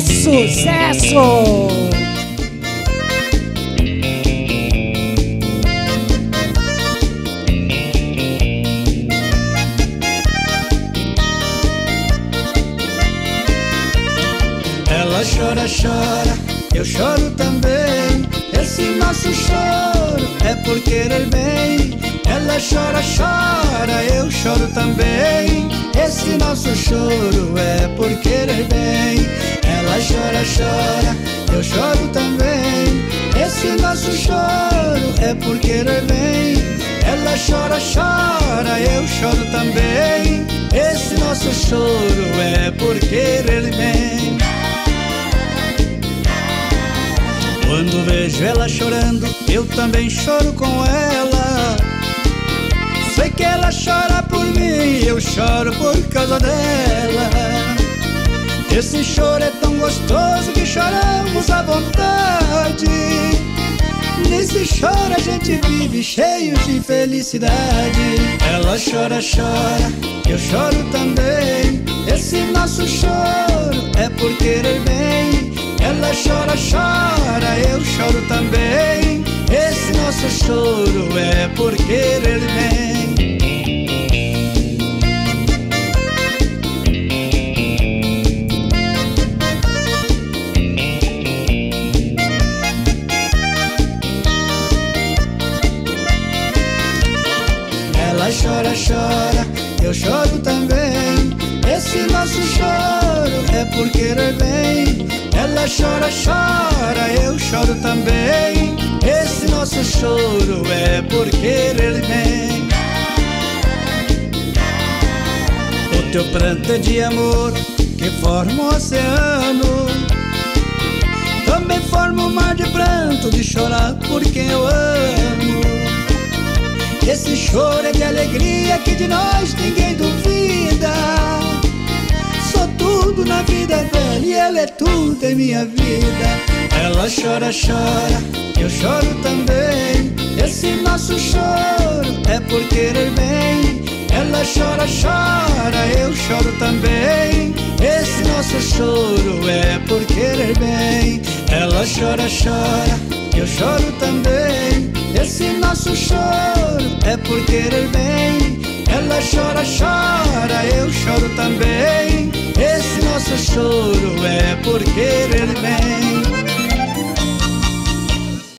sucesso! Ela chora, chora, eu choro também. Esse nosso choro é por querer bem. Ela chora, chora, eu choro também. Esse nosso choro é por querer bem. Chora, chora, eu choro também. Esse nosso choro é por querer bem. Ela chora, chora, eu choro também. Esse nosso choro é por querer bem. Quando vejo ela chorando, eu também choro com ela. Sei que ela chora por mim, eu choro por causa dela. Esse choro é tão gostoso que choramos à vontade. Nesse choro a gente vive cheio de felicidade. Ela chora, chora, eu choro também. Esse nosso choro é por querer bem. Ela chora, chora, eu choro também. Esse nosso choro é por querer bem. Ela chora, chora, eu choro também. Esse nosso choro é por querer bem. Ela chora, chora, eu choro também. Esse nosso choro é por querer bem. O teu pranto é de amor que forma o oceano. Também forma um mar de pranto de chorar por quem eu amo. Esse choro é de alegria que de nós ninguém duvida. Sou tudo na vida dela e ela é tudo em minha vida. Ela chora, chora, eu choro também. Esse nosso choro é por querer bem. Ela chora, chora, eu choro também. Esse nosso choro é por querer bem. Ela chora, chora, eu choro também. Esse nosso choro é por querer bem. Ela chora, chora, eu choro também. Esse nosso choro é por querer bem.